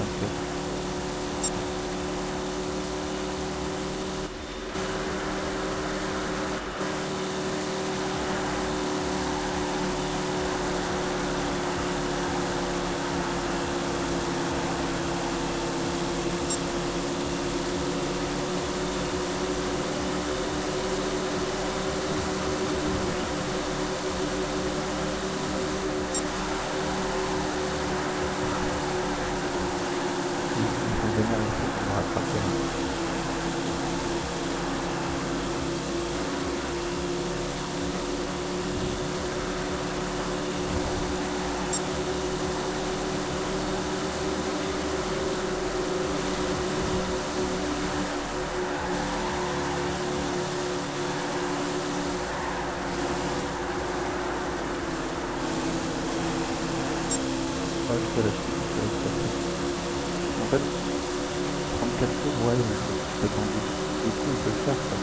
Okay. En fait, 34 tours, ouais, mais c'est pas. Du coup, on peut le faire, ça.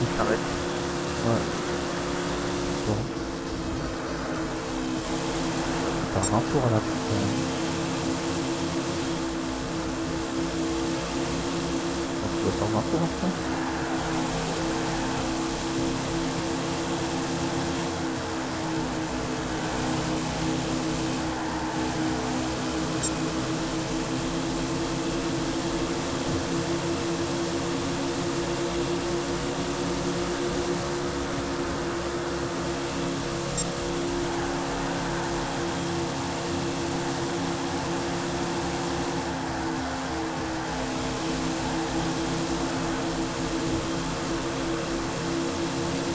Il s'arrête. Ouais. Bon. Un tour à la. On peut faire un tour après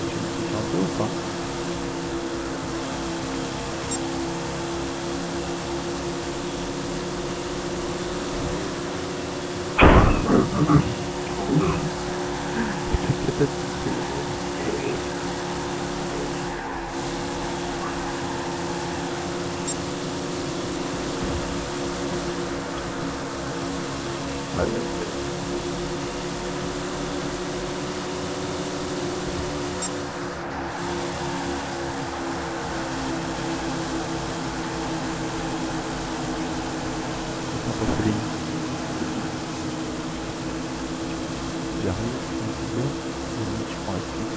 Tu me touches un peu ou pas C'est peut-être on se souligne. J'arrive, un peu, et tu prends la suite.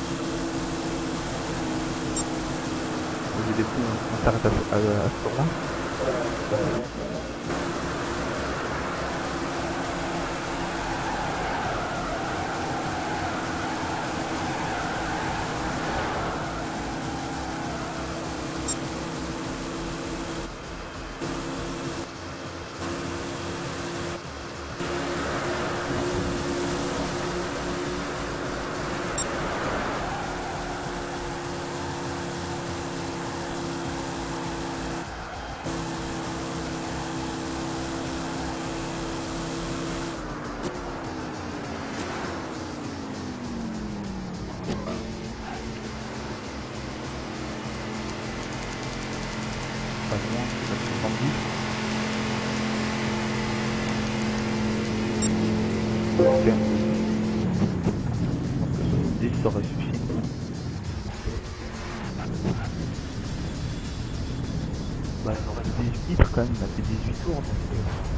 Des coups, on s'arrête à, ce tour-là. Bien. 10 ça aurait suffi. Bah, on aurait fait 10 titres quand même, on a fait 18 tours donc. Euh,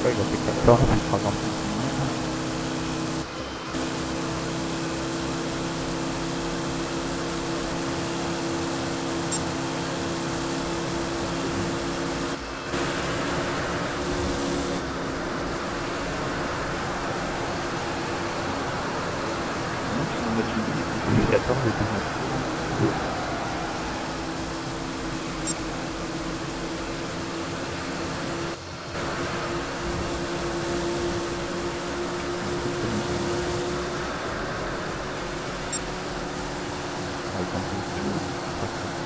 생각이 없을까요? 한번 가감. ないかもし。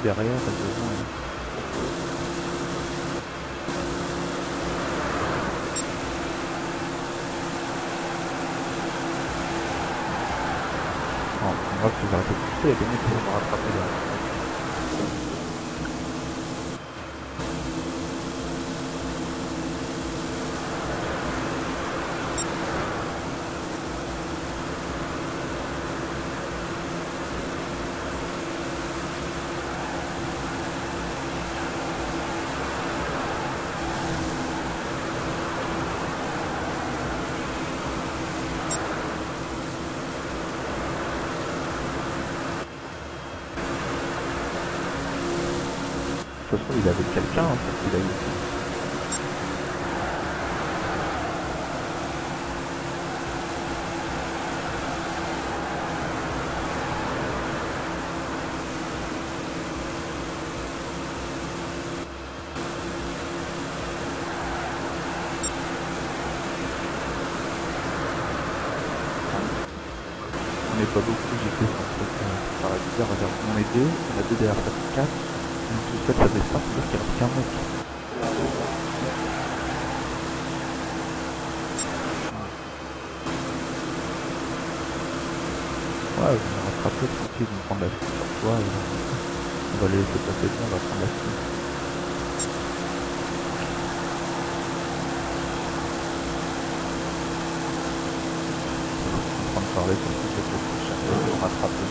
Derrière, devant, hein. Non, moi, si j'arrête de pousser, là. De toute façon, il avait quelqu'un hein, pour qu'il aille ici. On n'est pas beaucoup, j'ai fait en fait. euh, Ça paraît bizarre, regarde, on est deux, on a deux derrière, ça fait quatre. Donc tout seul, ça fait cinq, c'est-à-dire qu'il reste qu'un mec. Ouais, on va rattraper tranquille, on va prendre la suite sur toi et on va les laisser passer devant, on va prendre la suite. On est en train de parler sur tout ce que je cherche à rattraper.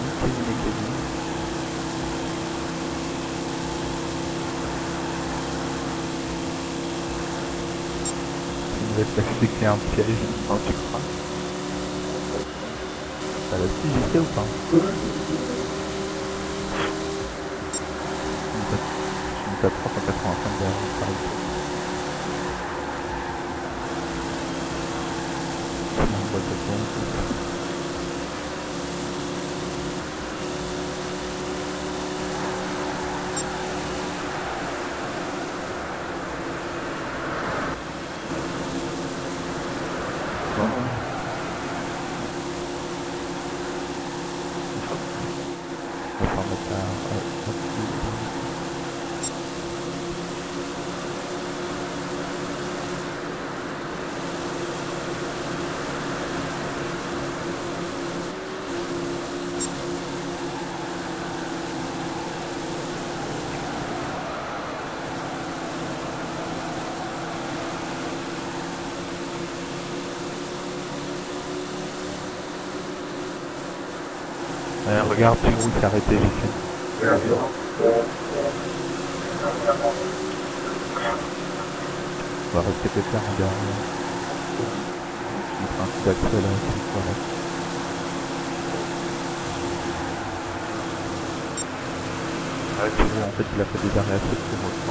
Ok, les mecs, les gars. Il va te que c'est un piège. Non, tu crois Ça l'a si j'y sais ou pas Tu me tapes 385 derrière, pareil. Sinon, on va te prendre. Bon. On va faire mettre la... ouais, hop, Ouais, regarde, où s'est arrêté. On va rester en derrière. Je mettrai un coup d'accès là, bon, en fait, il a fait des arrêts assez pour.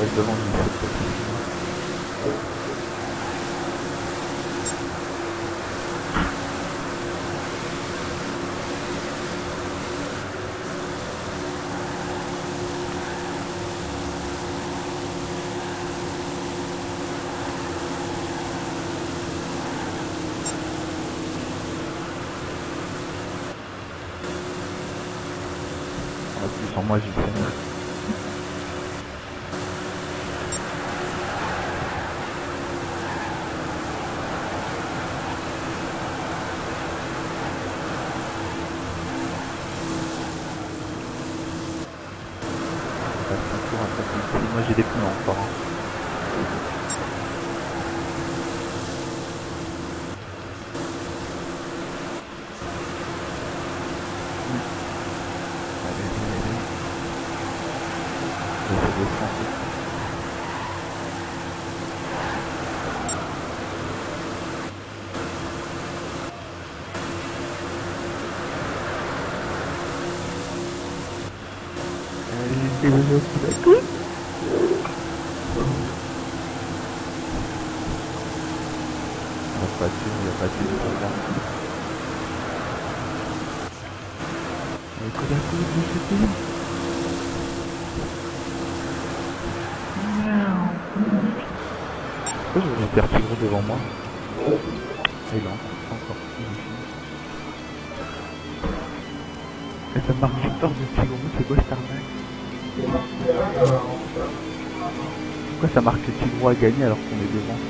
Bah devant. En plus, en moi, j'y sais. passe un tour après celui-ci. Moi j'ai des pneus encore. hein. Allez, allez, allez. Je vais essayer de descendre. La voiture, il n'y a pas de. Allez, coude à coude, je. Pourquoi faire Tigre devant moi il est encore, encore. Et ça marque victoire de c'est quoi cette arnaque Pourquoi ça marque que Tigre a gagné alors qu'on est devant